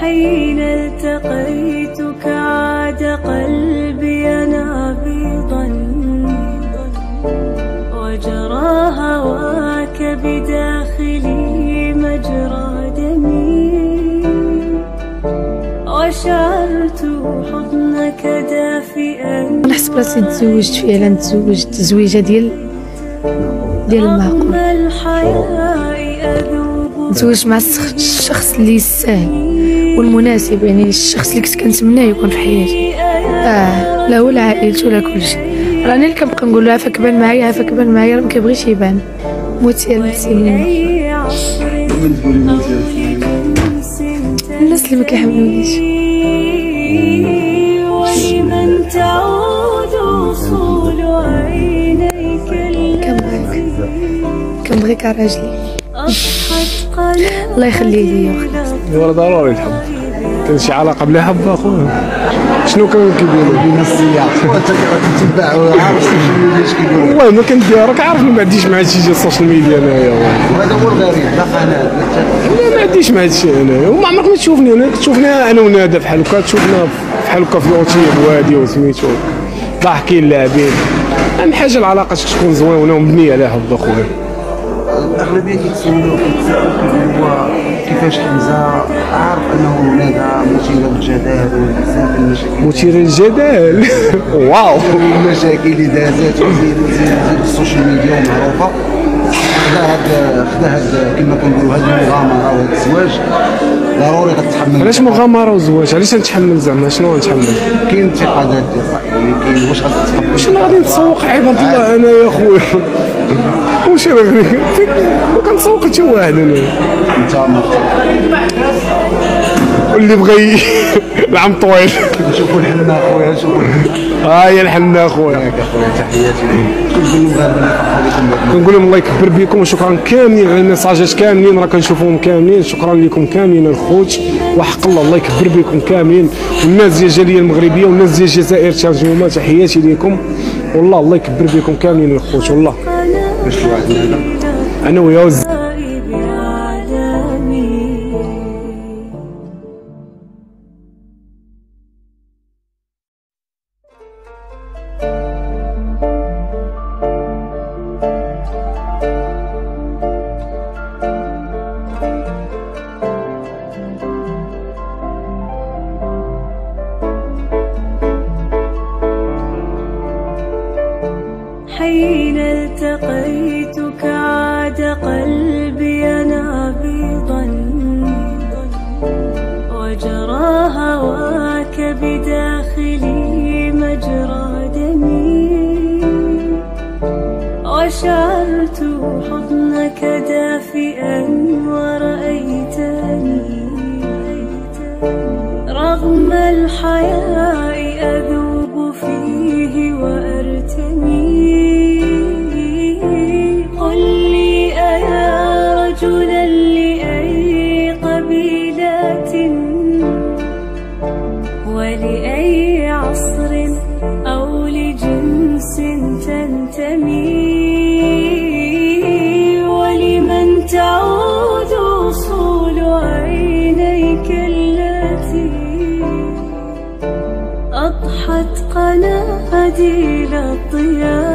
حين التقيتك عاد قلبي نابضا. وجرى هواك بداخلي مجرى دمي. وشعرت حضنك دافئا. نحس براسي تزوجت فعلا تزوجت التزويجه ديال ديال المعقول. نتزوج مع الشخص اللي يستاهل. والمناسب يعني الشخص اللي كنت كنتمناه يكون في حياتي. آه لا هو لا كل شيء. راني اللي كنبقى نقول له عافاك بان معايا عافاك بان معايا ما كيبغيش يبان. موتي لجنس الناس اللي ما كيحملونيش كنبغيك كنبغيك على قناتي الله يخليه ليا وخلاص. ولا ضروري الحب. كان شي علاقة بلا حب أخويا. شنو كانوا كيديروا بين السياق وانت كتتبع وعارف ال social media اش كيقولوا. والله ما كندير راك عارف ما عنديش مع هادشي ديال ال social media انايا. وهذا هو الغريب لا قناة لا ما عنديش مع هادشي انايا وما عمرك ما تشوفني. أنا كتشوفني أنا ونادى بحال هكا تشوفنا بحال هكا في الاوتيل بوادي وسميتو. ضاحكين لاعبين. أهم حاجة العلاقة تكون زوينة ومبنية على حب أخويا. الأغلبية كيتسولوا كيتسالوا هو كيفاش حمزة عارف أنه هناك مثير للجدال وبزاف المشاكل. مثير للجدال. واو. المشاكل اللي دازات وزيد وزيد ال social media ومعروفة. خدا هاد خدا هاد كما كنقولوا هاد المغامرة وهاد الزواج ضروري غتتحمل علاش مغامرة وزواج؟ علاش نتحمل زعما؟ شنو غنتحمل كاين انتقادات ديال الرأي كاين واش غتتقبل أنا غادي نتسوق عباد الله أنا يا خويا؟ غادي ما كنتسوق حتى واحد أنا. واللي بغى العام طويل. نشوفوا الحنه أخويا الحنه ها هي الحنه أخويا. تحياتي كنقول لهم الله يكبر بكم وشكرا كاملين على الميساجات كاملين راه كنشوفهم كاملين. شكرا لكم كاملين الخوت. وحق الله الله يكبر بكم كاملين. والناس ديال الجالية المغربية والناس ديال الجزائر ترجموا تحياتي لكم. والله الله يكبر بكم كاملين الخوت والله. باش هذا أنا ويا وز- بعالمي حين قلبي نابضا وجرى هواك بداخلي مجرى دمي. وشعرت حضنك دافئا ورأيتني رغم الحياء أذوب قناديل الضياء